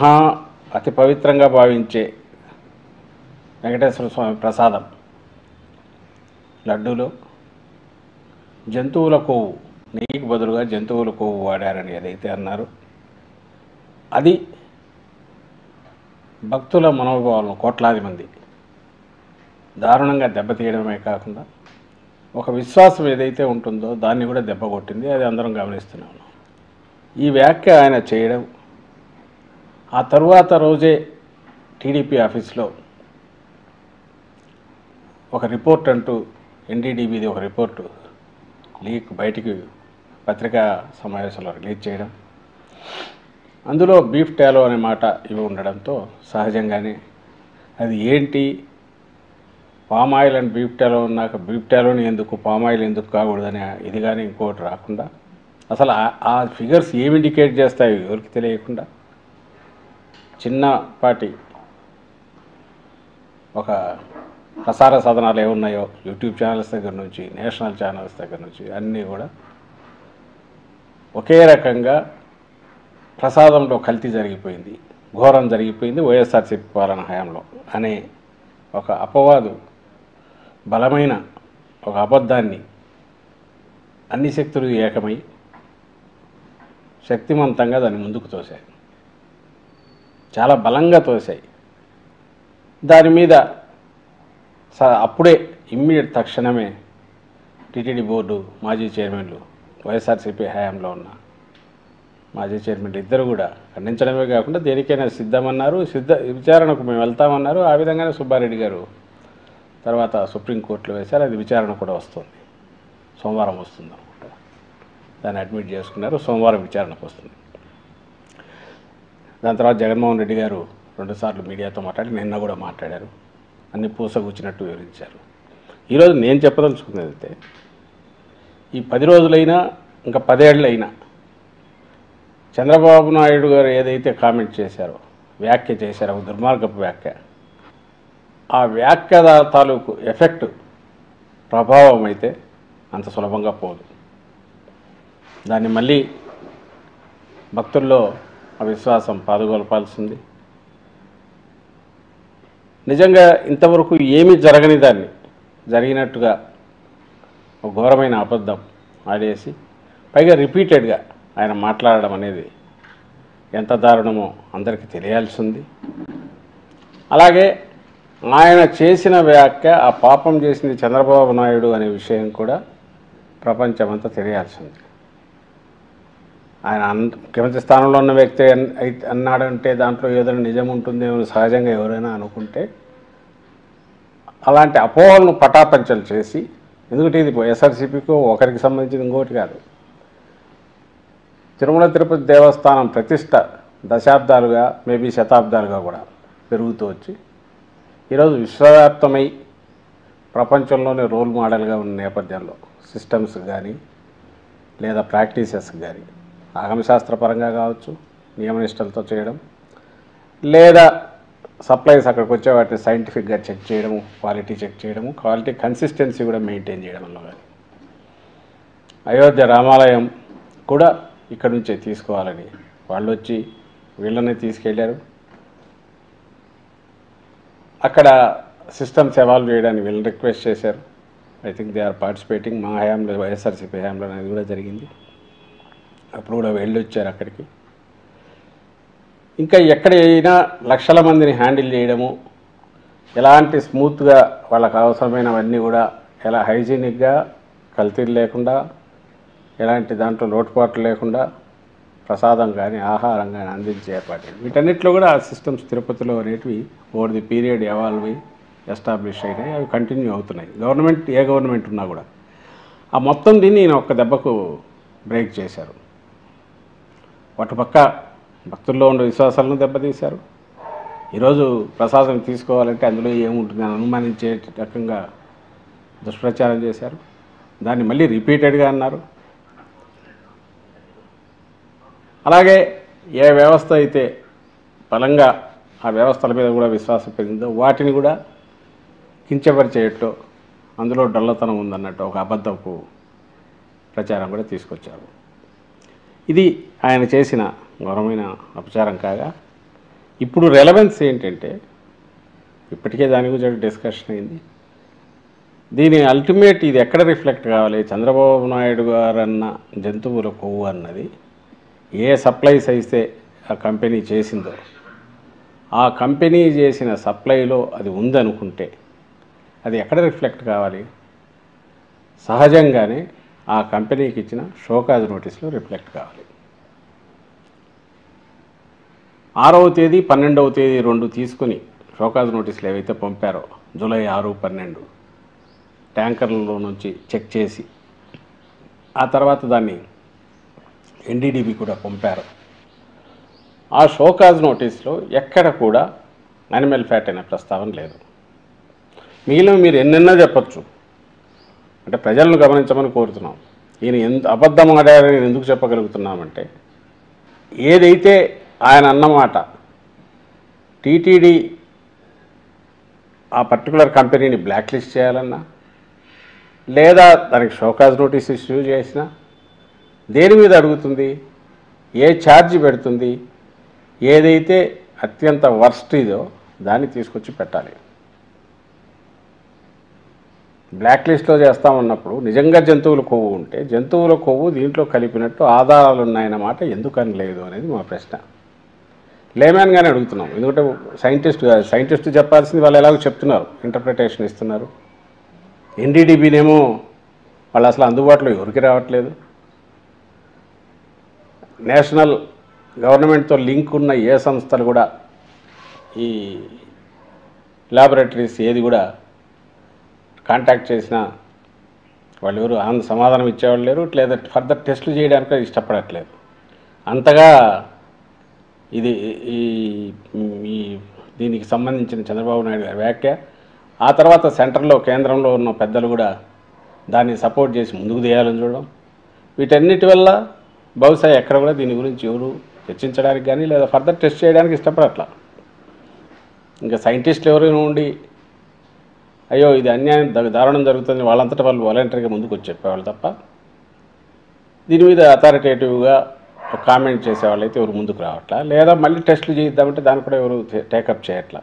మహా అతి పవిత్రంగా భావించే వెంకటేశ్వర స్వామి ప్రసాదం. లడ్డూలు జంతువుల కొవ్వు. నెయ్యికి బదులుగా జంతువుల కొవ్వు వాడారని ఏదైతే అన్నారు అది భక్తుల మనోభావాలను కోట్లాది మంది దారుణంగా దెబ్బతీయడమే కాకుండా ఒక విశ్వాసం ఏదైతే ఉంటుందో దాన్ని కూడా దెబ్బ కొట్టింది. అది అందరం గమనిస్తున్నాము ఈ వ్యాఖ్య ఆయన చేయడం ఆ తరువాత రోజే టీడీపీ ఆఫీస్లో ఒక రిపోర్ట్ అంటూ ఎన్డీడీబీది ఒక రిపోర్టు లీక్ బయటికి పత్రికా సమావేశంలో రిలీజ్ చేయడం. అందులో బీఫ్ టాలో అనే మాట ఇవి ఉండడంతో సహజంగానే అది ఏంటి? Palm oil and beef tallow ఉన్నాక బీఫ్ టాలోని ఎందుకు పామ్ ఆయిల్ ఎందుకు కాకూడదని ఇది కానీ ఇంకోటి రాకుండా అసలు ఆ- ఫిగర్స్ ఏమి ఇండికేట్ చేస్తాయో ఎవరికి తెలియకుండా చిన్నపాటి ఒక ప్రసార సాధనాలు ఏమున్నాయో యూట్యూబ్ ఛానల్స్ దగ్గర నుంచి నేషనల్ ఛానల్స్ దగ్గర నుంచి అన్నీ కూడా ఒకే రకంగా ప్రసాదంలో కల్తీ జరిగిపోయింది. ఘోరం జరిగిపోయింది వైఎస్ఆర్సీపీ పాలన హయాంలో అనే ఒక అపవాదు బలమైన ఒక అబద్ధాన్ని అన్ని శక్తులు ఏకమై శక్తివంతంగా దాన్ని ముందుకు తోశాయి చాలా బలంగా తోసాయి దాని మీద స అప్పుడే ఇమ్మీడియట్ తక్షణమే టీటీడీ బోర్డు మాజీ చైర్మన్లు వైఎస్ఆర్సీపీ హయాంలో ఉన్న మాజీ చైర్మన్ ఇద్దరు కూడా ఖండించడమే కాకుండా దేనికైనా సిద్ధమన్నారు సిద్ధ విచారణకు మేము వెళ్తామన్నారు. ఆ విధంగానే సుబ్బారెడ్డి గారు తర్వాత సుప్రీంకోర్టులో వేశారు. అది విచారణ కూడా వస్తుంది. సోమవారం వస్తుంది అనుకుంటా. దాన్ని అడ్మిట్ చేసుకున్నారు. సోమవారం విచారణకు వస్తుంది. దాని తర్వాత జగన్మోహన్ రెడ్డి గారు రెండుసార్లు మీడియాతో మాట్లాడి నిన్న కూడా మాట్లాడారు. అన్ని పూసగుచ్చినట్టు వివరించారు. ఈరోజు నేను చెప్పదలుచుకున్నది అయితే ఈ పది రోజులైనా ఇంకా పదేళ్ళైనా చంద్రబాబు నాయుడు గారు ఏదైతే కామెంట్ చేశారో వ్యాఖ్య చేశారో ఒక దుర్మార్గపు వ్యాఖ్య ఆ వ్యాఖ్య తాలూకు ఎఫెక్ట్ ప్రభావం అయితే అంత సులభంగా పోదు. దాన్ని మళ్ళీ భక్తుల్లో అవిశ్వాసం విశ్వాసం పాదుగొలపాల్సింది. నిజంగా ఇంతవరకు ఏమీ జరగని దాన్ని జరిగినట్టుగా ఒక ఘోరమైన అబద్ధం ఆడేసి పైగా రిపీటెడ్గా ఆయన మాట్లాడడం అనేది ఎంత దారుణమో అందరికీ తెలియాల్సింది. అలాగే ఆయన చేసిన వ్యాఖ్య ఆ పాపం చేసింది చంద్రబాబు నాయుడు అనే విషయం కూడా ప్రపంచమంతా తెలియాల్సింది. ఆయన అన్ ముఖ్యమంత్రి స్థానంలో ఉన్న వ్యక్తి అన్నాడంటే దాంట్లో ఏదైనా నిజం ఉంటుందేమో సహజంగా ఎవరైనా అనుకుంటే అలాంటి అపోహలను పటాపంచలు చేసి ఎందుకంటే ఇది ఎస్ఆర్సీపీకి ఒకరికి సంబంధించిన ఇంకోటి కాదు. తిరుమల తిరుపతి దేవస్థానం ప్రతిష్ట దశాబ్దాలుగా మేబీ శతాబ్దాలుగా కూడా పెరుగుతూ వచ్చి ఈరోజు విశ్వవ్యాప్తమై ప్రపంచంలోనే రోల్ మోడల్గా ఉన్న నేపథ్యంలో సిస్టమ్స్ కానీ లేదా ప్రాక్టీసెస్ కానీ ఆగమశాస్త్రపరంగా కావచ్చు నియమనిష్టలతో చేయడం లేదా సప్లైస్ అక్కడికి వచ్చే వాటిని సైంటిఫిక్గా చెక్ చేయడము క్వాలిటీ చెక్ చేయడము క్వాలిటీ కన్సిస్టెన్సీ కూడా మెయింటైన్ చేయడంలో కానీ. అయోధ్య రామాలయం కూడా ఇక్కడ నుంచే తీసుకోవాలని వాళ్ళు వచ్చి వీళ్ళని తీసుకెళ్ళారు. అక్కడ సిస్టమ్స్ ఎవాల్వ్ చేయడానికి వీళ్ళని రిక్వెస్ట్ చేశారు. I think they are participating మా హయాంలో వైఎస్ఆర్సీపీ హయాంలో అనేది కూడా జరిగింది. అప్పుడు కూడా వెళ్ళొచ్చారు అక్కడికి. ఇంకా ఎక్కడైనా లక్షల మందిని హ్యాండిల్ చేయడము ఎలాంటి స్మూత్గా వాళ్ళకు అవసరమైనవన్నీ కూడా ఎలా హైజీనిక్గా కల్తీలు లేకుండా ఎలాంటి దాంట్లో లోటుపాట్లు లేకుండా ప్రసాదం కానీ ఆహారం కానీ అందించే ఏర్పాటు వీటన్నిటిలో కూడా ఆ సిస్టమ్స్ తిరుపతిలో అనేటివి ఓవర్ ది పీరియడ్ ఎవాల్వ్ అయ్యి ఎస్టాబ్లిష్ అయినాయి. అవి కంటిన్యూ అవుతున్నాయి. గవర్నమెంట్ ఏ గవర్నమెంట్ ఉన్నా కూడా. ఆ మొత్తం దీన్ని నేను ఒక్క దెబ్బకు బ్రేక్ చేశారు అటుపక్క భక్తుల్లో ఉండే విశ్వాసాలను దెబ్బతీశారు. ఈరోజు ప్రసాదం తీసుకోవాలంటే అందులో ఏముంటుంది అని అనుమానించే రకంగా దుష్ప్రచారం చేశారు. దాన్ని మళ్ళీ రిపీటెడ్గా అన్నారు. అలాగే ఏ వ్యవస్థ అయితే బలంగా ఆ వ్యవస్థల మీద కూడా విశ్వాసం పెరిగిందో వాటిని కూడా కించపరిచేయట్లో అందులో డొల్లతనం ఉందన్నట్టు ఒక అబద్ధపు ప్రచారం కూడా తీసుకొచ్చారు. ఇది ఆయన చేసిన ఘోరమైన అపచారం కాగా ఇప్పుడు రెలవెన్స్ ఏంటంటే ఇప్పటికే దాని గురించి డిస్కషన్ అయింది. దీని అల్టిమేట్ ఇది ఎక్కడ రిఫ్లెక్ట్ కావాలి? చంద్రబాబు నాయుడు గారు అన్న జంతువుల కొవ్వు అన్నది ఏ సప్లైస్ అయితే ఆ కంపెనీ చేసిందో ఆ కంపెనీ చేసిన సప్లైలో అది ఉందనుకుంటే అది ఎక్కడ రిఫ్లెక్ట్ కావాలి? సహజంగానే ఆ కంపెనీకి ఇచ్చిన షోకాజ్ నోటీసులో రిఫ్లెక్ట్ కావాలి. ఆరవ తేదీ పన్నెండవ తేదీ రెండు తీసుకుని షోకాజ్ నోటీసులు ఏవైతే పంపారో జూలై ఆరు పన్నెండు ట్యాంకర్లలో నుంచి చెక్ చేసి ఆ తర్వాత దాన్ని ఎన్డీడీబీ కూడా పంపారు. ఆ షోకాజ్ నోటీస్లో ఎక్కడ కూడా అనిమల్ ఫ్యాట్ అనే ప్రస్తావన లేదు. మిగిలిన మీరు ఎన్నెన్నో చెప్పచ్చు. అంటే ప్రజలను గమనించమని కోరుతున్నాం. ఈయన ఎంత అబద్ధం ఆడారని నేను ఎందుకు చెప్పగలుగుతున్నామంటే ఏదైతే ఆయన అన్నమాట టీటీడీ ఆ పర్టికులర్ కంపెనీని బ్లాక్ లిస్ట్ చేయాలన్నా లేదా దానికి షోకాజ్ నోటీస్ ఇష్యూ చేసినా దేని మీద అడుగుతుంది ఏ ఛార్జ్ పెడుతుంది ఏదైతే అత్యంత వర్స్ట్ ఇదో దాన్ని తీసుకొచ్చి పెట్టాలి. బ్లాక్ లిస్ట్లో చేస్తామన్నప్పుడు నిజంగా జంతువుల కొవ్వు ఉంటే జంతువుల కొవ్వు దీంట్లో కలిపినట్టు ఆధారాలు ఉన్నాయన్నమాట ఎందుకని లేదు అనేది మా ప్రశ్న. లేమ్యాన్గానే అడుగుతున్నాం. ఎందుకంటే సైంటిస్ట్ కాదు సైంటిస్ట్ చెప్పాల్సింది వాళ్ళు ఎలాగో చెప్తున్నారు. ఇంటర్ప్రిటేషన్ ఇస్తున్నారు. ఎన్డీడీబీనేమో వాళ్ళు అసలు అందుబాటులో ఎవరికి రావట్లేదు. నేషనల్ గవర్నమెంట్తో లింక్ ఉన్న ఏ సంస్థలు కూడా ఈ ల్యాబొరేటరీస్ ఏది కూడా కాంటాక్ట్ చేసినా వాళ్ళు ఎవరు ఆనంద సమాధానం ఇచ్చేవాళ్ళు లేరు లేదా ఫర్దర్ టెస్టులు చేయడానికి ఇష్టపడట్లేదు. అంతగా ఇది ఈ ఈ దీనికి సంబంధించిన చంద్రబాబు నాయుడు గారి వ్యాఖ్య. ఆ తర్వాత సెంటర్లో కేంద్రంలో ఉన్న పెద్దలు కూడా దాన్ని సపోర్ట్ చేసి ముందుకు తీయాలని చూడడం. వీటన్నిటి వల్ల బహుశా ఎక్కడ కూడా దీని గురించి ఎవరు చర్చించడానికి కానీ లేదా ఫర్దర్ టెస్ట్ చేయడానికి ఇష్టపడట్లా. ఇంకా సైంటిస్టులు ఎవరైనా ఉండి అయ్యో ఇది అన్యాయం దారుణం జరుగుతుంది. వాళ్ళంతటా వాళ్ళు వాలంటరీగా ముందుకు వచ్చి చెప్పేవాళ్ళు తప్ప దీని మీద అథారిటేటివ్గా కామెంట్ చేసేవాళ్ళు అయితే ఎవరు ముందుకు రావట్లా? లేదా మళ్ళీ టెస్టులు చేయిద్దామంటే దాన్ని కూడా ఎవరు టేకప్ చేయట్లా?